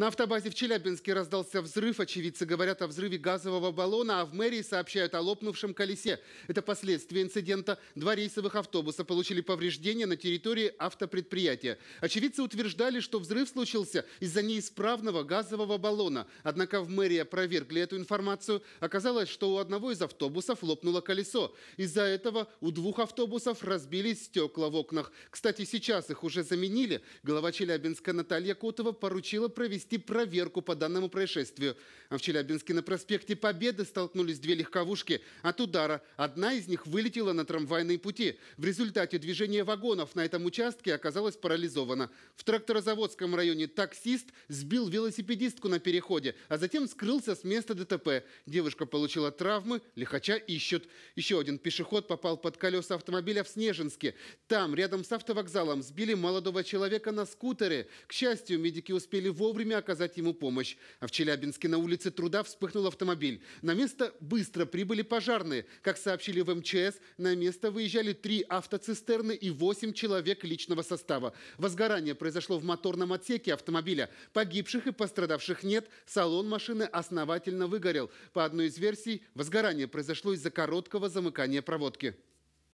На автобазе в Челябинске раздался взрыв. Очевидцы говорят о взрыве газового баллона, а в мэрии сообщают о лопнувшем колесе. Это последствия инцидента. Два рейсовых автобуса получили повреждения на территории автопредприятия. Очевидцы утверждали, что взрыв случился из-за неисправного газового баллона. Однако в мэрии опровергли эту информацию. Оказалось, что у одного из автобусов лопнуло колесо. Из-за этого у двух автобусов разбились стекла в окнах. Кстати, сейчас их уже заменили. Глава Челябинска Наталья Котова поручила провести провести проверку по данному происшествию. А в Челябинске на проспекте Победы столкнулись две легковушки от удара. Одна из них вылетела на трамвайные пути. В результате движение вагонов на этом участке оказалось парализовано. В тракторозаводском районе таксист сбил велосипедистку на переходе, а затем скрылся с места ДТП. Девушка получила травмы, лихача ищут. Еще один пешеход попал под колеса автомобиля в Снежинске. Там, рядом с автовокзалом, сбили молодого человека на скутере. К счастью, медики успели вовремя вовремя оказать ему помощь. А в Челябинске на улице Труда вспыхнул автомобиль. На место быстро прибыли пожарные. Как сообщили в МЧС, на место выезжали три автоцистерны и восемь человек личного состава. Возгорание произошло в моторном отсеке автомобиля. Погибших и пострадавших нет. Салон машины основательно выгорел. По одной из версий, возгорание произошло из-за короткого замыкания проводки.